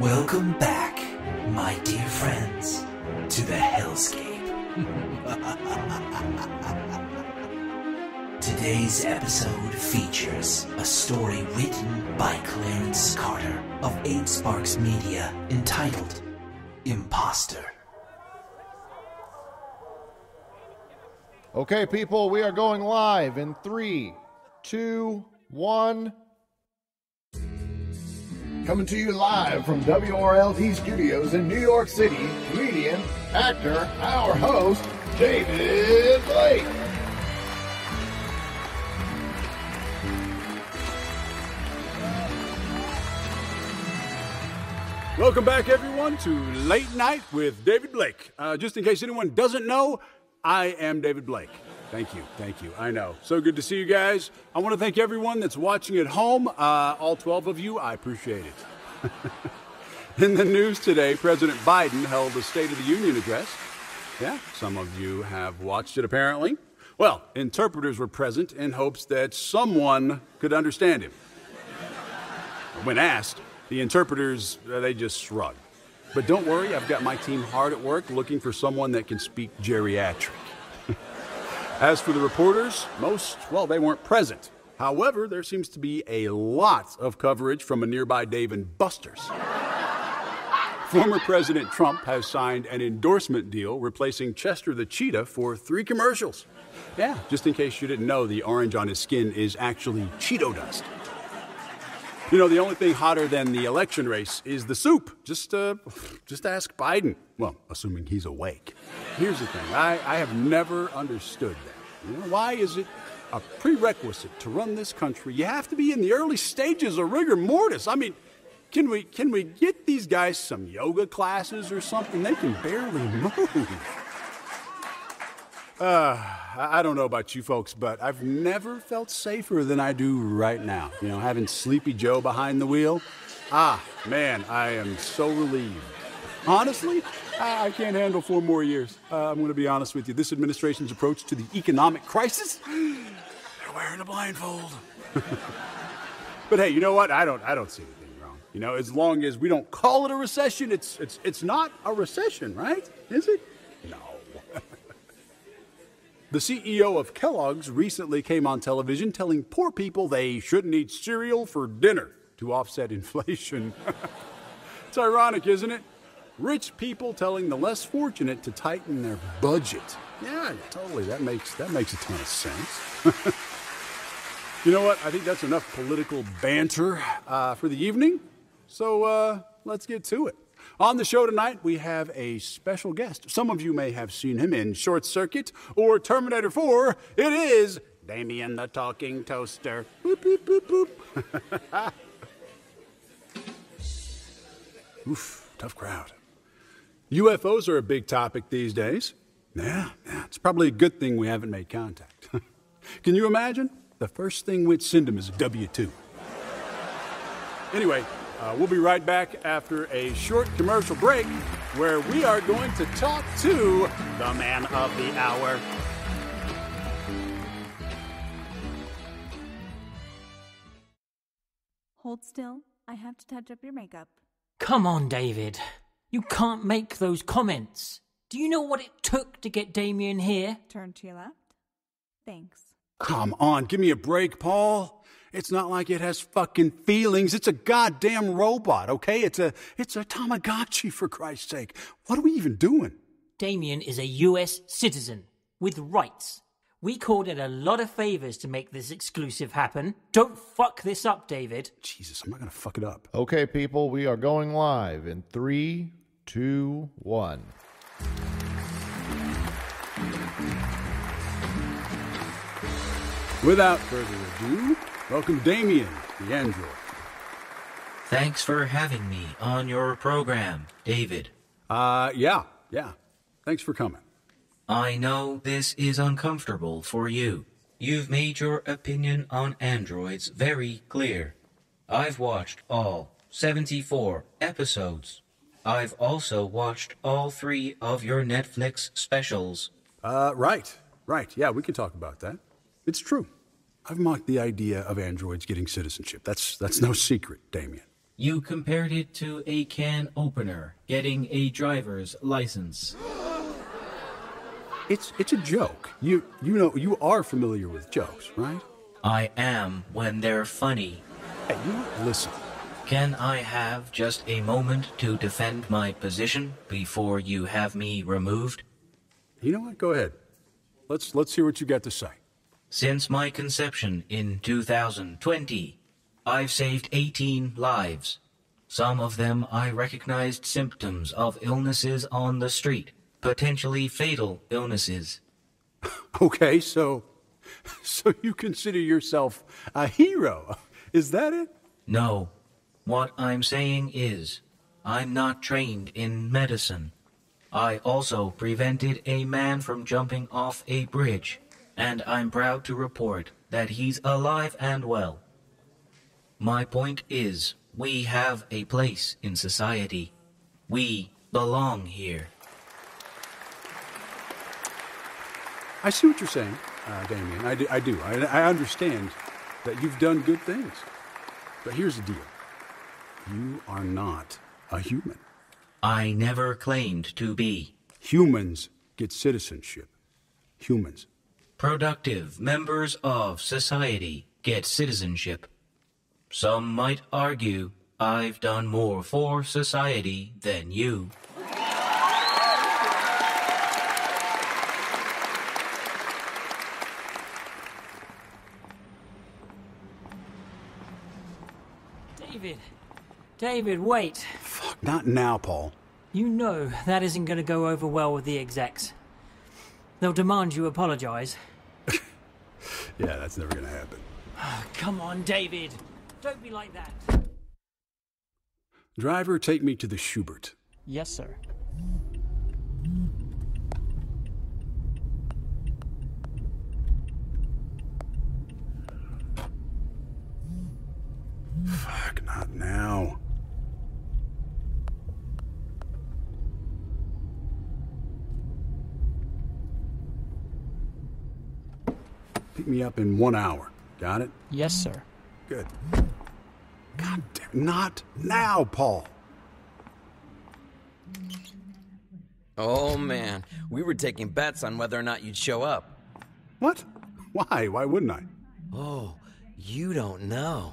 Welcome back, my dear friends, to the hellscape. Today's episode features a story written by Clarence Carter of Eight Sparks Media entitled Imposter. Okay, people, we are going live in three, two, one. Coming to you live from WRLT Studios in New York City, comedian, actor, our host, David Blake. Welcome back, everyone, to Late Night with David Blake. Uh, just in case anyone doesn't know, I am David Blake. Thank you, thank you. I know. So good to see you guys. I want to thank everyone that's watching at home. Uh, all 12 of you, I appreciate it. in the news today, President Biden held a State of the Union address. Yeah, some of you have watched it apparently. Well, interpreters were present in hopes that someone could understand him. When asked, the interpreters, uh, they just shrugged. But don't worry, I've got my team hard at work looking for someone that can speak geriatric. As for the reporters, most, well, they weren't present. However, there seems to be a lot of coverage from a nearby Dave and Buster's. Former President Trump has signed an endorsement deal replacing Chester the cheetah for three commercials. Yeah, just in case you didn't know, the orange on his skin is actually Cheeto dust. You know, the only thing hotter than the election race is the soup. Just, uh, just ask Biden. Well, assuming he's awake. Here's the thing I, I have never understood that. You know, why is it a prerequisite to run this country? You have to be in the early stages of rigor mortis. I mean, can we, can we get these guys some yoga classes or something? They can barely move. Uh, I don't know about you folks, but I've never felt safer than I do right now. You know, having Sleepy Joe behind the wheel. Ah, man, I am so relieved. Honestly, I can't handle four more years. Uh, I'm going to be honest with you. This administration's approach to the economic crisis, they're wearing a blindfold. but hey, you know what? I don't, I don't see anything wrong. You know, as long as we don't call it a recession, it's, it's, it's not a recession, right? Is it? No. The CEO of Kellogg's recently came on television telling poor people they shouldn't eat cereal for dinner to offset inflation. it's ironic, isn't it? Rich people telling the less fortunate to tighten their budget. Yeah, totally. That makes that makes a ton of sense. you know what? I think that's enough political banter uh, for the evening. So uh, let's get to it. On the show tonight, we have a special guest. Some of you may have seen him in Short Circuit or Terminator 4. It is Damien the Talking Toaster. Boop, boop, boop, boop. Oof, tough crowd. UFOs are a big topic these days. Yeah, yeah, it's probably a good thing we haven't made contact. Can you imagine? The first thing we'd send them is a W 2. Anyway, uh, we'll be right back after a short commercial break where we are going to talk to the man of the hour. Hold still. I have to touch up your makeup. Come on, David. You can't make those comments. Do you know what it took to get Damien here? Turn to your left. Thanks. Come on, give me a break, Paul. It's not like it has fucking feelings. It's a goddamn robot, okay? It's a it's a Tamagotchi for Christ's sake. What are we even doing? Damien is a US citizen with rights. We called in a lot of favors to make this exclusive happen. Don't fuck this up, David. Jesus, I'm not gonna fuck it up. Okay, people, we are going live in three, two, one. Without further ado, welcome Damien, the android. Thanks for having me on your program, David. Uh, yeah, yeah. Thanks for coming. I know this is uncomfortable for you. You've made your opinion on androids very clear. I've watched all 74 episodes. I've also watched all three of your Netflix specials. Uh, right, right. Yeah, we can talk about that. It's true. I've mocked the idea of androids getting citizenship. That's that's no secret, Damien. You compared it to a can opener getting a driver's license. It's it's a joke. You you know you are familiar with jokes, right? I am when they're funny. Hey, you listen. Can I have just a moment to defend my position before you have me removed? You know what? Go ahead. Let's let's hear what you got to say. Since my conception in 2020, I've saved 18 lives. Some of them I recognized symptoms of illnesses on the street, potentially fatal illnesses. Okay, so so you consider yourself a hero. Is that it? No. What I'm saying is, I'm not trained in medicine. I also prevented a man from jumping off a bridge, and I'm proud to report that he's alive and well. My point is, we have a place in society. We belong here. I see what you're saying, uh, Damien. I do. I, do. I, I understand that you've done good things. But here's the deal you are not a human. I never claimed to be. Humans get citizenship. Humans. Productive members of society get citizenship. Some might argue I've done more for society than you. David. David, wait. Fuck, not now, Paul. You know that isn't going to go over well with the execs. They'll demand you apologize. Yeah, that's never gonna happen. Come on, David. Don't be like that. Driver, take me to the Shubert. Yes, sir. Fuck, not now. Pick me up in one hour. Got it? Yes, sir. Good. God damn, not now, Paul. Oh man, we were taking bets on whether or not you'd show up. What? Why? Why wouldn't I? Oh, you don't know.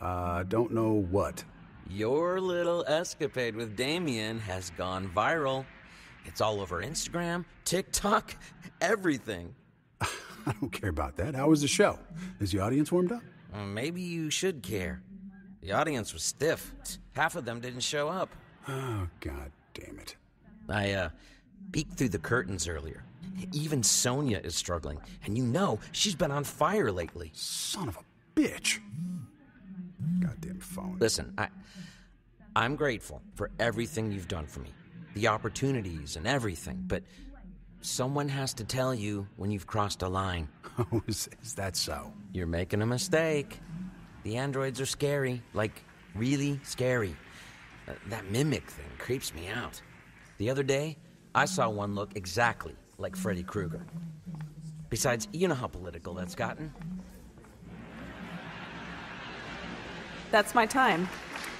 Uh, don't know what. Your little escapade with Damien has gone viral. It's all over Instagram, TikTok, everything. I don't care about that. How was the show? Is the audience warmed up? Uh, maybe you should care. The audience was stiff. Half of them didn't show up. Oh, god damn it. I, uh, peeked through the curtains earlier. Even Sonia is struggling, and you know she's been on fire lately. Son of a bitch. Goddamn phone. Listen, I, I'm grateful for everything you've done for me, the opportunities and everything, but someone has to tell you when you've crossed a line. Oh, is, is that so? You're making a mistake. The androids are scary, like really scary. Uh, that mimic thing creeps me out. The other day, I saw one look exactly like Freddy Krueger. Besides, you know how political that's gotten. That's my time.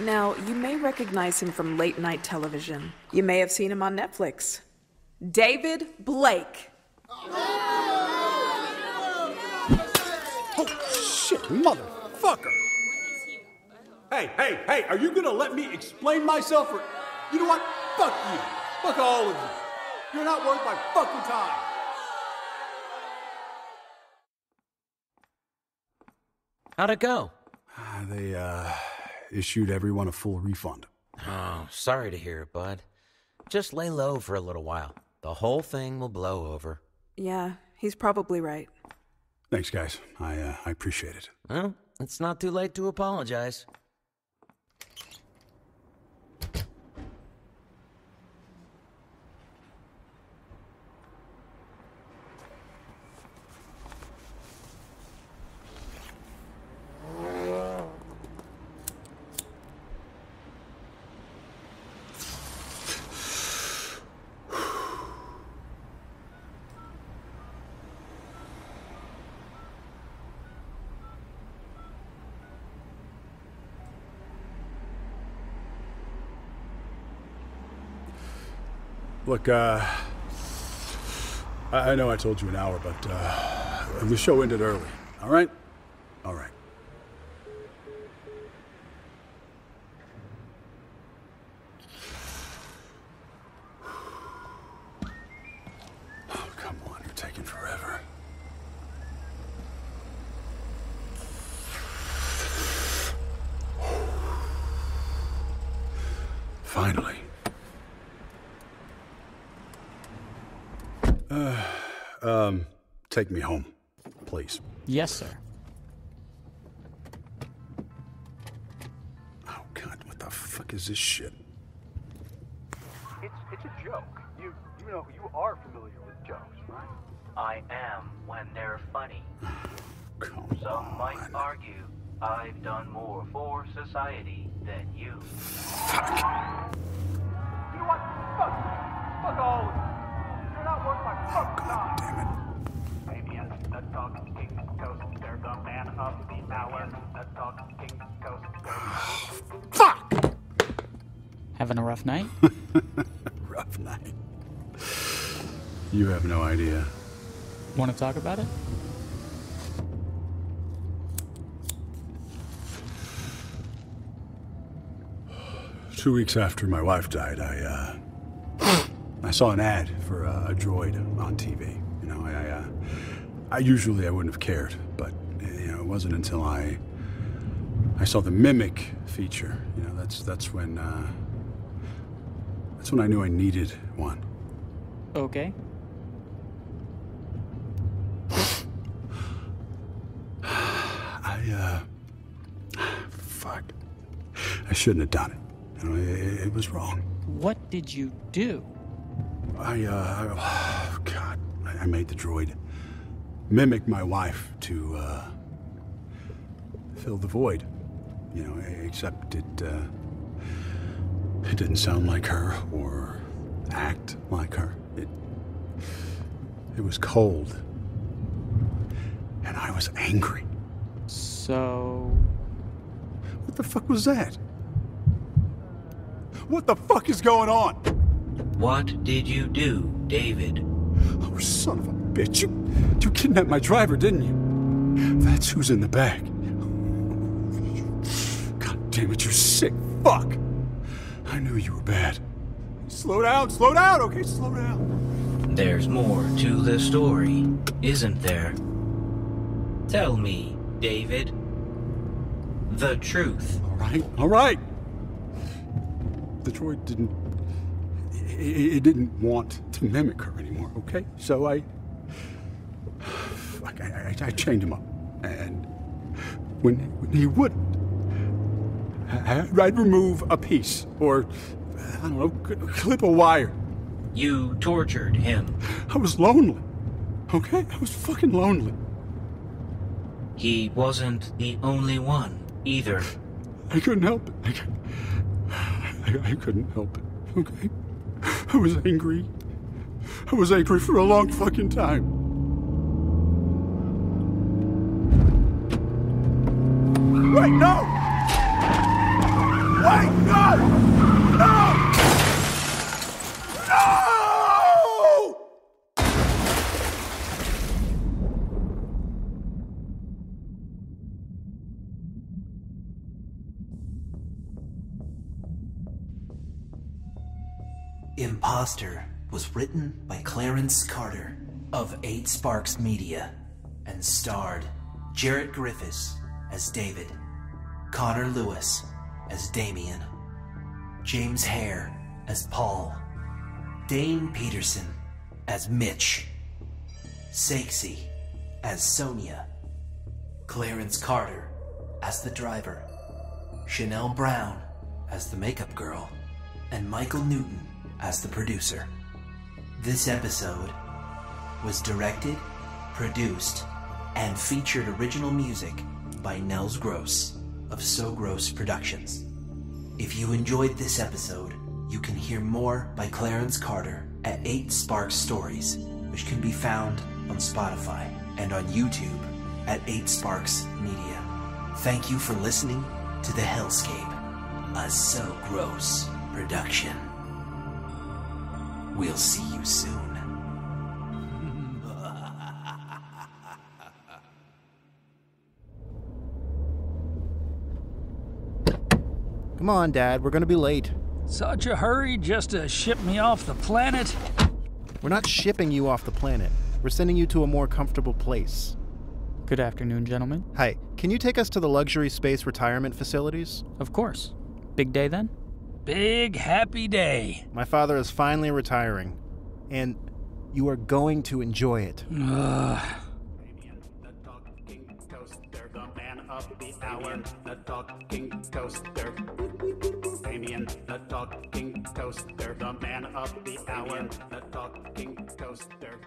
Now, you may recognize him from late night television. You may have seen him on Netflix. David Blake. Oh, shit, motherfucker! Hey, hey, hey, are you gonna let me explain myself or. You know what? Fuck you. Fuck all of you. You're not worth my fucking time. How'd it go? Ah, They, uh, issued everyone a full refund. Oh, sorry to hear it, bud. Just lay low for a little while. The whole thing will blow over. Yeah, he's probably right. Thanks, guys. I, uh, I appreciate it. Well, it's not too late to apologize. Look, uh, I know I told you an hour, but uh, the show ended early. All right? All right. Oh, come on, you're taking forever. Finally. Uh, um, take me home, please. Yes, sir. Oh God, what the fuck is this shit? It's it's a joke. You you know you are familiar with jokes, right? I am when they're funny. Some might argue I've done more for society than you. You Having a rough night? Rough night. You have no idea. Want to talk about it? Two weeks after my wife died, I uh, I saw an ad for uh, a droid on TV. You know, I, I, uh, I usually I wouldn't have cared, but you know, it wasn't until I I saw the mimic feature. You know, that's that's when uh, that's when I knew I needed one. Okay. I uh, fuck, I shouldn't have done it. You know, it, it was wrong. What did you do? I, uh, I, oh, God, I, I made the droid mimic my wife to, uh, fill the void. You know, except it, uh, it didn't sound like her or act like her. It, it was cold. And I was angry. So. What the fuck was that? What the fuck is going on? What did you do, David? Oh, son of a bitch. You, you kidnapped my driver, didn't you? That's who's in the bag. God damn it, you sick fuck. I knew you were bad. Slow down, slow down, okay? Slow down. There's more to the story, isn't there? Tell me, David. The truth. All right, all right. The droid didn't. It, it didn't want to mimic her anymore, okay? So I. Fuck, I, I, I chained him up. And when, when he wouldn't, I'd remove a piece or, I don't know, clip a wire. You tortured him. I was lonely, okay? I was fucking lonely. He wasn't the only one, either. I couldn't help it. I, cou- I, I couldn't help it, okay? I was angry. I was angry for a long fucking time. Wait, no! Wait, no! No! Imposter was written by Clarence Carter of Eight Sparks Media and starred Jarrett Griffiths as David, Connor Lewis as Damien, James Hare as Paul, Dane Peterson as Mitch, Sakesy as Sonia, Clarence Carter as the driver, Chanel Brown as the makeup girl, and Michael Newton as the producer. This episode was directed, produced, and featured original music by Nels Gross of So Gross Productions. If you enjoyed this episode, you can hear more by Clarence Carter at 8 Sparks Stories, which can be found on Spotify and on YouTube at 8 Sparks Media. Thank you for listening to The Hellscape, a So Gross production. We'll see you soon. Come on, Dad, we're gonna be late. Such a hurry just to ship me off the planet? We're not shipping you off the planet. We're sending you to a more comfortable place. Good afternoon, gentlemen. Hi, can you take us to the luxury space retirement facilities? Of course. Big day then? Big happy day. My father is finally retiring, and you are going to enjoy it. the man of the talking toaster. Damien, the talking toaster, the man of the hour, the talking toaster.